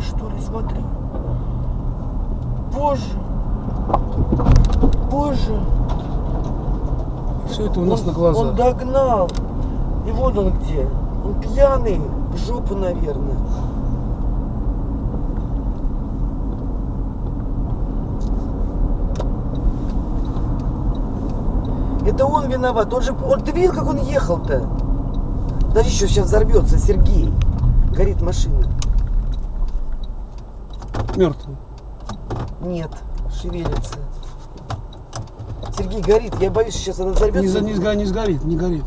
что ли, смотри. Боже. Боже. Все это у нас он, на глазах. Он догнал. И вот он где. Он пьяный. В жопу, наверное. Это он виноват. Он же, он, ты видел, как он ехал-то? Даже еще сейчас взорвется Сергей. Горит машина. Мертвый. Нет, шевелится. Сергей горит. Я боюсь, сейчас она взорвется. Не, не, сго- не сгорит, не горит.